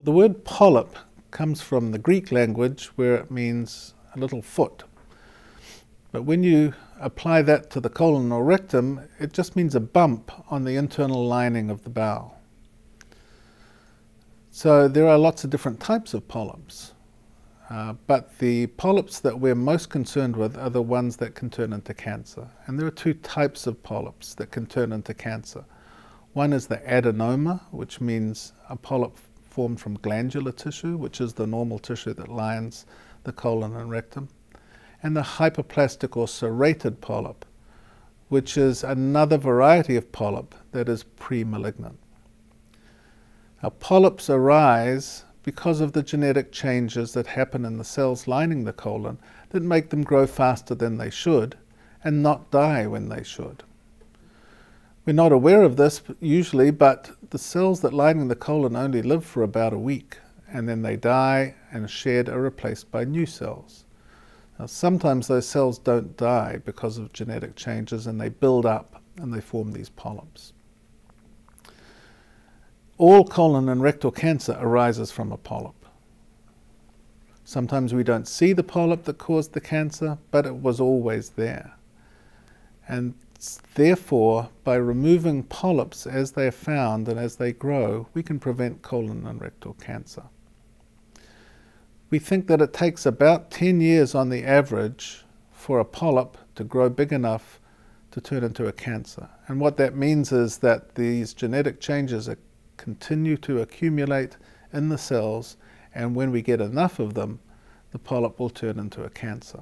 The word polyp comes from the Greek language where it means a little foot. But when you apply that to the colon or rectum, it just means a bump on the internal lining of the bowel. So there are lots of different types of polyps. Uh, but the polyps that we're most concerned with are the ones that can turn into cancer. And there are two types of polyps that can turn into cancer. One is the adenoma, which means a polyp formed from glandular tissue, which is the normal tissue that lines the colon and rectum, and the hyperplastic or serrated polyp, which is another variety of polyp that is pre-malignant. Now, polyps arise because of the genetic changes that happen in the cells lining the colon that make them grow faster than they should and not die when they should. We're not aware of this usually, but the cells that lining the colon only live for about a week and then they die and shed are replaced by new cells. Now, sometimes those cells don't die because of genetic changes and they build up and they form these polyps. All colon and rectal cancer arises from a polyp. Sometimes we don't see the polyp that caused the cancer, but it was always there. And Therefore, by removing polyps as they are found and as they grow, we can prevent colon and rectal cancer. We think that it takes about 10 years on the average for a polyp to grow big enough to turn into a cancer. And what that means is that these genetic changes continue to accumulate in the cells, and when we get enough of them, the polyp will turn into a cancer.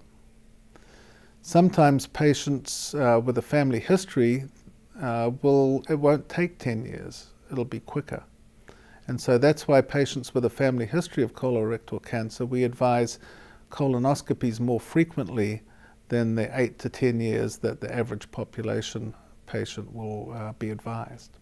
Sometimes patients uh, with a family history uh, will, it won't take 10 years, it'll be quicker. And so that's why patients with a family history of colorectal cancer, we advise colonoscopies more frequently than the 8 to 10 years that the average population patient will uh, be advised.